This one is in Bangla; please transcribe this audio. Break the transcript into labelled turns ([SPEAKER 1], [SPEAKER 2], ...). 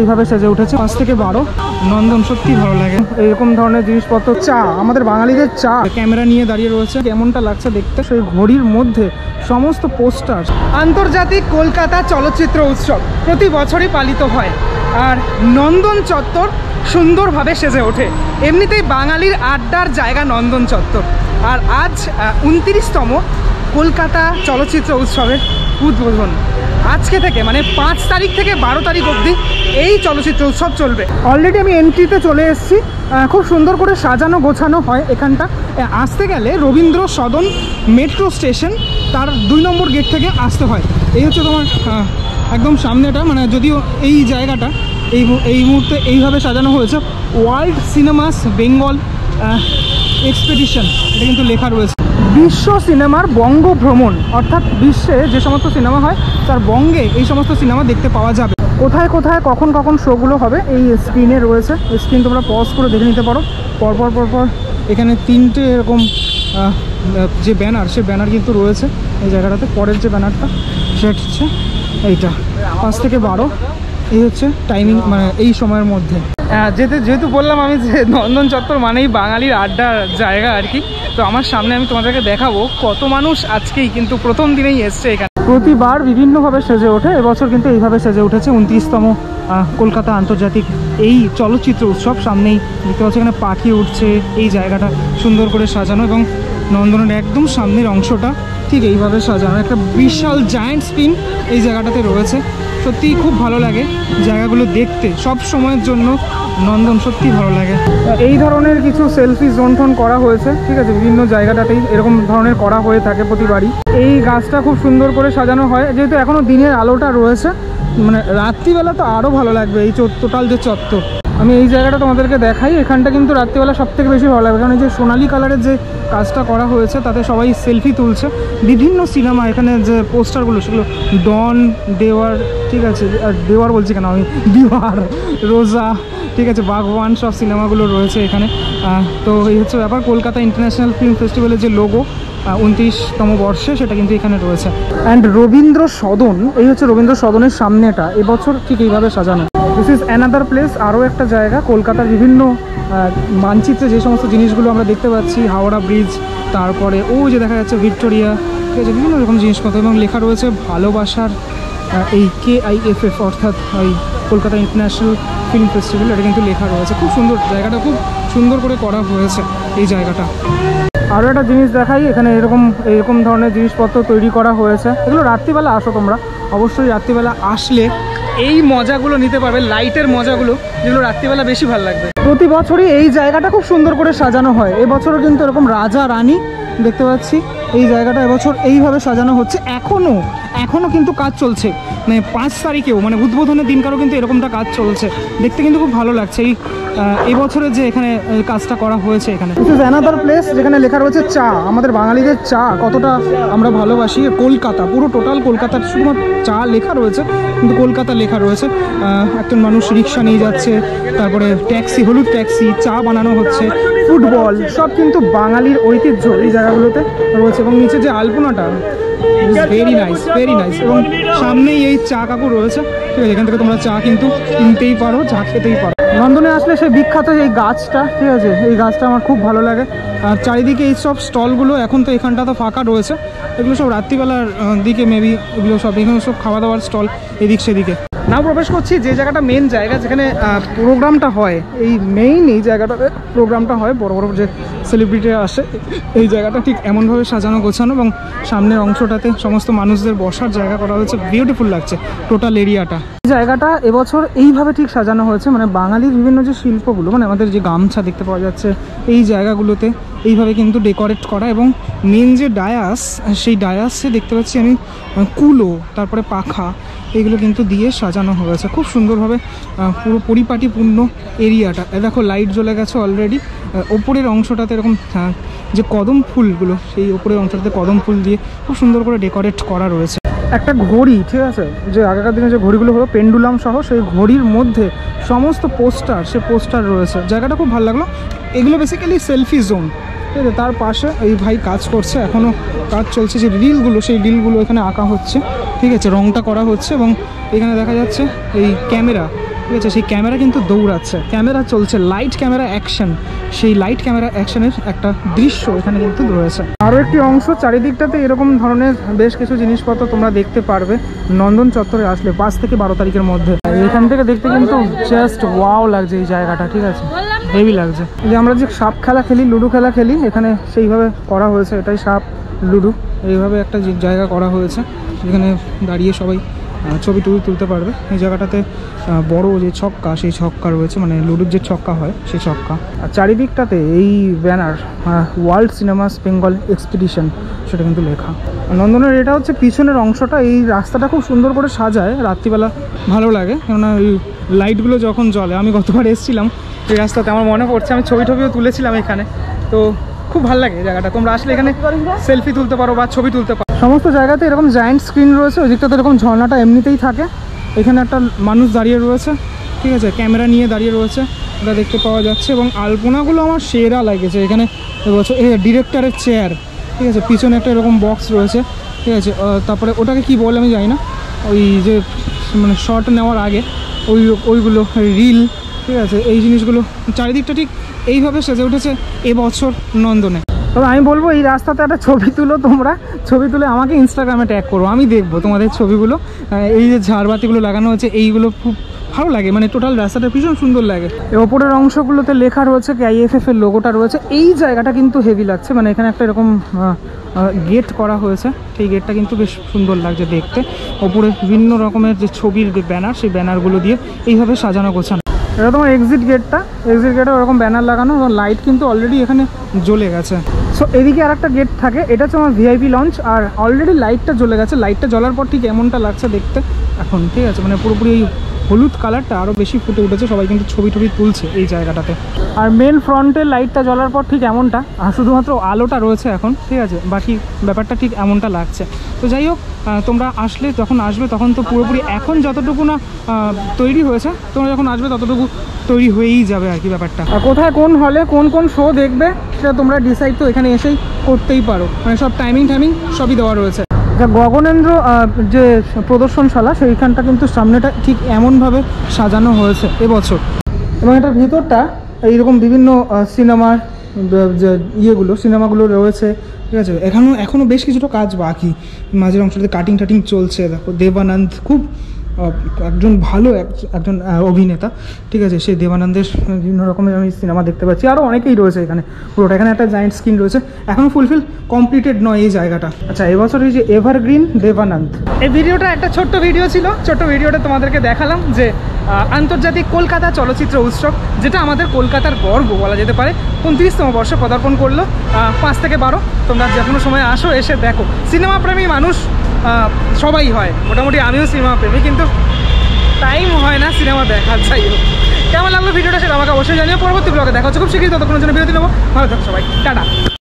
[SPEAKER 1] এইভাবে সেজে উঠেছে পাঁচ থেকে বারো নন্দন সত্যি ভালো লাগে এরকম ধরনের জিনিসপত্র চা আমাদের বাঙালিদের চা ক্যামেরা নিয়ে দাঁড়িয়ে রয়েছে কেমনটা লাগছে দেখতে সেই ঘড়ির মধ্যে সমস্ত পোস্টার আন্তর্জাতিক কলকাতা চলচ্চিত্র উৎসব প্রতি বছরই পালিত হয় আর নন্দন চত্বর সুন্দরভাবে সেজে ওঠে এমনিতেই বাঙালির আড্ডার জায়গা নন্দন চত্বর আর আজ উনত্রিশতম কলকাতা চলচ্চিত্র উৎসবে উদ্বোধন আজকে থেকে মানে পাঁচ তারিখ থেকে বারো তারিখ অবধি এই চলচ্চিত্র উৎসব চলবে অলরেডি আমি এন্ট্রিতে চলে এসেছি খুব সুন্দর করে সাজানো গোছানো হয় এখানটা আসতে গেলে রবীন্দ্র সদন মেট্রো স্টেশন তার দুই নম্বর গেট থেকে আসতে হয় এই হচ্ছে তোমার একদম সামনেটা মানে যদিও এই জায়গাটা এই এই মুহূর্তে এইভাবে সাজানো হয়েছে ওয়ার্ল্ড সিনেমাস বেঙ্গল এক্সপেডিশন এটা কিন্তু লেখা রয়েছে বিশ্ব সিনেমার বঙ্গ ভ্রমণ অর্থাৎ বিশ্বে যে সমস্ত সিনেমা হয় তার বঙ্গে এই সমস্ত সিনেমা দেখতে পাওয়া যাবে কোথায় কোথায় কখন কখন শোগুলো হবে এই স্ক্রিনে রয়েছে স্ক্রিন তোমরা পজ করে দেখে নিতে পারো পরপর পরপর এখানে তিনটে এরকম যে ব্যানার সে ব্যানার কিন্তু রয়েছে এই জায়গাটাতে পরের যে ব্যানারটা সেটা হচ্ছে এইটা পাঁচ থেকে বারো এই হচ্ছে টাইমিং মানে এই সময়ের মধ্যে যেতে যেহেতু বললাম আমি যে নন্দন চত্বর মানেই বাঙালির আড্ডার জায়গা আর কি তো আমার সামনে আমি তোমাদেরকে দেখাবো কত মানুষ আজকেই কিন্তু প্রথম দিনেই এসছে এখানে প্রতিবার বিভিন্নভাবে সেজে ওঠে এবছর কিন্তু এইভাবে সেজে উঠেছে উনত্রিশতম কলকাতা আন্তর্জাতিক এই চলচ্চিত্র উৎসব সামনেই দেখতে পাচ্ছি এখানে পাখি উঠছে এই জায়গাটা সুন্দর করে সাজানো এবং নন্দনের একদম সামনের অংশটা ঠিক এইভাবে সাজানো একটা বিশাল জায়েন্ট স্পিন এই জায়গাটাতে রয়েছে সত্যিই খুব ভালো লাগে জায়গাগুলো দেখতে সব সময়ের জন্য নন্দন সত্যি ভালো লাগে এই ধরনের কিছু সেলফি জোন ফোন করা হয়েছে ঠিক আছে বিভিন্ন জায়গাটাতেই এরকম ধরনের করা হয়ে থাকে প্রতিবারই এই গাছটা খুব সুন্দর করে সাজানো হয় যেহেতু এখনও দিনের আলোটা রয়েছে মানে রাত্রিবেলা তো আরও ভালো লাগবে এই চত্বরটাল যে চত্বর আমি এই জায়গাটা তোমাদেরকে দেখাই এখানটা কিন্তু রাত্রিবেলা সব থেকে বেশি ভালো লাগে কারণ এই যে সোনালি কালারের যে কাজটা করা হয়েছে তাতে সবাই সেলফি তুলছে বিভিন্ন সিনেমা এখানে যে পোস্টারগুলো সেগুলো ডন দেওয়ার ঠিক আছে আর দেওয়ার বলছি কেন আমি দিওয়ার রোজা ঠিক আছে বাগওয়ান সব সিনেমাগুলো রয়েছে এখানে তো এই হচ্ছে ব্যাপার কলকাতা ইন্টারন্যাশনাল ফিল্ম ফেস্টিভ্যালের যে লোগো উনত্রিশতম বর্ষে সেটা কিন্তু এখানে রয়েছে অ্যান্ড রবীন্দ্র সদন এই হচ্ছে রবীন্দ্র সদনের সামনেটা এবছর ঠিক এইভাবে সাজানো দিস ইজ অ্যানাদার প্লেস আরও একটা জায়গা কলকাতার বিভিন্ন মানচিত্রে যে সমস্ত জিনিসগুলো আমরা দেখতে পাচ্ছি হাওড়া ব্রিজ তারপরে ও যে দেখা যাচ্ছে ভিক্টোরিয়া ঠিক আছে বিভিন্ন রকম জিনিসপত্র এবং লেখা রয়েছে ভালোবাসার এই কে আই এফ এফ অর্থাৎ ওই কলকাতা ইন্টারন্যাশনাল ফিল্ম ফেস্টিভ্যাল এটা কিন্তু লেখা রয়েছে খুব সুন্দর জায়গাটা খুব সুন্দর করে করা হয়েছে এই জায়গাটা আরও একটা জিনিস দেখাই এখানে এরকম এরকম ধরনের জিনিসপত্র তৈরি করা হয়েছে এগুলো রাত্রিবেলা আসো তোমরা অবশ্যই রাত্রিবেলা আসলে এই মজাগুলো নিতে পারবে লাইটের মজাগুলো যেগুলো রাত্রিবেলা বেশি ভালো লাগবে প্রতি বছরই এই জায়গাটা খুব সুন্দর করে সাজানো হয় এবছরও কিন্তু এরকম রাজা রানী দেখতে পাচ্ছি এই জায়গাটা এবছর এইভাবে সাজানো হচ্ছে এখনও এখনও কিন্তু কাজ চলছে মানে পাঁচ তারিখেও মানে উদ্বোধনের দিনকারও কিন্তু এরকমটা কাজ চলছে দেখতে কিন্তু খুব ভালো লাগছে এই এবছরে যে এখানে কাজটা করা হয়েছে এখানে অ্যানাদার প্লেস যেখানে লেখা রয়েছে চা আমাদের বাঙালিদের চা কতটা আমরা ভালোবাসি কলকাতা পুরো টোটাল কলকাতার শুধুমাত্র চা লেখা রয়েছে কিন্তু কলকাতা লেখা রয়েছে একজন মানুষ রিক্সা নিয়ে যাচ্ছে তারপরে ট্যাক্সি হলুদ ট্যাক্সি চা বানানো হচ্ছে ফুটবল সব কিন্তু বাঙালির ঐতিহ্য এই জায়গাগুলোতে রয়েছে এবং নিচে যে আলপনাটা ভেরি নাইস ভেরি নাইস এবং সামনেই এই চা কাকু রয়েছে ঠিক আছে এখান থেকে তোমরা চা কিন্তু কিনতেই পারো চা খেতেই পারো লন্ডনে আসলে সেই বিখ্যাত এই গাছটা ঠিক আছে এই গাছটা আমার খুব ভালো লাগে আর চারিদিকে এই সব স্টলগুলো এখন তো এখানটা তো ফাঁকা রয়েছে এগুলো সব রাত্রিবেলার দিকে মেবি এগুলো সব এখানে সব খাওয়া দাওয়ার স্টল এদিক সেদিকে নাও প্রবেশ করছি যে জায়গাটা মেন জায়গা যেখানে প্রোগ্রামটা হয় এই মেইন এই জায়গাটাতে প্রোগ্রামটা হয় বড় বড় যে সেলিব্রিটি আসে এই জায়গাটা ঠিক এমনভাবে সাজানো গোছানো এবং সামনের অংশটাতে সমস্ত মানুষদের বসার জায়গা করা হয়েছে বিউটিফুল লাগছে টোটাল এরিয়াটা জায়গাটা এবছর এইভাবে ঠিক সাজানো হয়েছে মানে বাঙালির বিভিন্ন যে শিল্পগুলো মানে আমাদের যে গামছা দেখতে পাওয়া যাচ্ছে এই জায়গাগুলোতে এইভাবে কিন্তু ডেকোরেট করা এবং মেন যে ডায়াস সেই ডায়াসে দেখতে পাচ্ছি আমি কুলো তারপরে পাখা এগুলো কিন্তু দিয়ে সাজানো হয়েছে খুব সুন্দরভাবে পুরো পরিপাটিপূর্ণ এরিয়াটা দেখো লাইট জ্বলে গেছে অলরেডি ওপরের অংশটাতে এরকম হ্যাঁ, যে কদম ফুলগুলো সেই ওপরের অংশটাতে কদম ফুল দিয়ে খুব সুন্দর করে ডেকোরেট করা রয়েছে একটা ঘড়ি ঠিক আছে যে আগেকার দিনে যে ঘড়িগুলো হলো পেন্ডুলাম সহ সেই ঘড়ির মধ্যে সমস্ত পোস্টার সে পোস্টার রয়েছে জায়গাটা খুব ভালো লাগলো এগুলো বেসিক্যালি সেলফি জোন ঠিক আছে তার পাশে এই ভাই কাজ করছে এখনও কাজ চলছে যে রিলগুলো সেই রিলগুলো এখানে আঁকা হচ্ছে ঠিক আছে রংটা করা হচ্ছে এবং এখানে দেখা যাচ্ছে এই ক্যামেরা ঠিক আছে সেই ক্যামেরা কিন্তু দৌড়াচ্ছে ক্যামেরা চলছে লাইট ক্যামেরা অ্যাকশন সেই লাইট ক্যামেরা অ্যাকশনের একটা দৃশ্য এখানে কিন্তু রয়েছে আরও একটি অংশ চারিদিকটাতে এরকম ধরনের বেশ কিছু জিনিসপত্র তোমরা দেখতে পারবে নন্দন চত্বরে আসলে পাঁচ থেকে বারো তারিখের মধ্যে এখান থেকে দেখতে কিন্তু জাস্ট ওয়াও লাগছে এই জায়গাটা ঠিক আছে হেভি লাগছে যে আমরা যে সাপ খেলা খেলি লুডো খেলা খেলি এখানে সেইভাবে করা হয়েছে এটাই সাপ লুডো এইভাবে একটা জায়গা করা হয়েছে এখানে দাঁড়িয়ে সবাই ছবি টবি তুলতে পারবে এই জায়গাটাতে বড় যে ছক্কা সেই ছক্কা রয়েছে মানে লুডুর যে ছক্কা হয় সেই ছক্কা আর চারিদিকটাতে এই banner world cinemas Bengal expedition সেটা কিন্তু লেখা নন্দনের এটা হচ্ছে পিছনের অংশটা এই রাস্তাটা খুব সুন্দর করে সাজায় রাত্রিবেলা ভালো লাগে কেননা এই লাইটগুলো যখন জ্বলে আমি গতবার এসেছিলাম এই রাস্তাতে আমার মনে পড়ছে আমি ছবি টবিও তুলেছিলাম এখানে তো খুব ভালো লাগে জায়গাটা তোমরা আসলে এখানে সেলফি তুলতে পারো বা ছবি তুলতে পারো সমস্ত জায়গাতে এরকম জায়েন্ট স্ক্রিন রয়েছে ওই দিকটাতে এরকম ঝর্ণাটা এমনিতেই থাকে এখানে একটা মানুষ দাঁড়িয়ে রয়েছে ঠিক আছে ক্যামেরা নিয়ে দাঁড়িয়ে রয়েছে এটা দেখতে পাওয়া যাচ্ছে এবং আলপনাগুলো আমার সেরা লাগেছে এখানে এই ডিরেক্টরের চেয়ার ঠিক আছে পিছনে একটা এরকম বক্স রয়েছে ঠিক আছে তারপরে ওটাকে কি বলে আমি জানি না ওই যে মানে শর্ট নেওয়ার আগে ওই ওইগুলো রিল ঠিক আছে এই জিনিসগুলো চারিদিকটা ঠিক এইভাবে সেজে উঠেছে এবছর নন্দনে তবে আমি বলবো এই রাস্তাতে একটা ছবি তুলো তোমরা ছবি তুলে আমাকে ইনস্টাগ্রামে ট্যাগ করো আমি দেখবো তোমাদের ছবিগুলো এই যে ঝাড়বাতিগুলো লাগানো হচ্ছে এইগুলো খুব ভালো লাগে মানে টোটাল রাস্তাটা ভীষণ সুন্দর লাগে ওপরের অংশগুলোতে লেখা রয়েছে আইএফএফ এর লোগোটা রয়েছে এই জায়গাটা কিন্তু হেভি লাগছে মানে এখানে একটা এরকম গেট করা হয়েছে সেই গেটটা কিন্তু বেশ সুন্দর লাগছে দেখতে ওপরে বিভিন্ন রকমের যে ছবির ব্যানার সেই ব্যানারগুলো দিয়ে এইভাবে সাজানো গোছানো এটা তোমার এক্সিট গেটটা এক্সিট গেটে ওরকম ব্যানার লাগানো এবং লাইট কিন্তু অলরেডি এখানে জ্বলে গেছে সো এদিকে আর একটা গেট থাকে এটা হচ্ছে আমার ভিআইপি লঞ্চ আর অলরেডি লাইটটা জ্বলে গেছে লাইটটা জ্বলার পর ঠিক এমনটা লাগছে দেখতে এখন ঠিক আছে মানে পুরোপুরি হলুদ কালারটা আরও বেশি ফুটে উঠেছে সবাই কিন্তু ছবি টবি তুলছে এই জায়গাটাতে আর মেন ফ্রন্টের লাইটটা জ্বলার পর ঠিক এমনটা আর শুধুমাত্র আলোটা রয়েছে এখন ঠিক আছে বাকি ব্যাপারটা ঠিক এমনটা লাগছে তো যাই হোক তোমরা আসলে যখন আসবে তখন তো পুরোপুরি এখন যতটুকু না তৈরি হয়েছে তোমরা যখন আসবে ততটুকু তৈরি হয়েই যাবে আর কি ব্যাপারটা আর কোথায় কোন হলে কোন কোন শো দেখবে সেটা তোমরা ডিসাইড তো এখানে এসেই করতেই পারো মানে সব টাইমিং টাইমিং সবই দেওয়া রয়েছে গগনেন্দ্র যে প্রদর্শনশালা সেইখানটা কিন্তু সামনেটা ঠিক এমনভাবে সাজানো হয়েছে এবছর এবং এটার ভিতরটা এইরকম বিভিন্ন সিনেমার যে ইয়েগুলো সিনেমাগুলো রয়েছে ঠিক আছে এখনও এখনও বেশ কিছুটা কাজ বাকি মাঝের অংশটাতে কাটিং টাটিং চলছে দেখো দেবানন্দ খুব একজন ভালো একজন অভিনেতা ঠিক আছে সেই দেবানন্দের বিভিন্ন রকমের আমি সিনেমা দেখতে পাচ্ছি আরও অনেকেই রয়েছে এখানে পুরোটা এখানে একটা জায়েন্ট স্ক্রিন রয়েছে এখন ফুলফিল কমপ্লিটেড নয় এই জায়গাটা আচ্ছা এবছর এই যে এভারগ্রিন দেবানন্দ এই ভিডিওটা একটা ছোট্ট ভিডিও ছিল ছোট্ট ভিডিওটা তোমাদেরকে দেখালাম যে আন্তর্জাতিক কলকাতা চলচ্চিত্র উৎসব যেটা আমাদের কলকাতার গর্ব বলা যেতে পারে উনত্রিশতম বর্ষে পদার্পণ করলো পাঁচ থেকে বারো তোমরা যে কোনো সময় আসো এসে দেখো সিনেমা প্রেমী মানুষ সবাই হয় মোটামুটি আমিও সিনেমা প্রেমী কিন্তু টাইম হয় না সিনেমা দেখার যাই হোক কেমন লাগলো ভিডিওটা সেটা আমাকে অবশ্যই জানিয়ে পরবর্তী ব্লগে দেখা হচ্ছে খুব শিখি ততক্ষণের জন্য বিরতি নেবো ভালো থাকো সবাই টাটা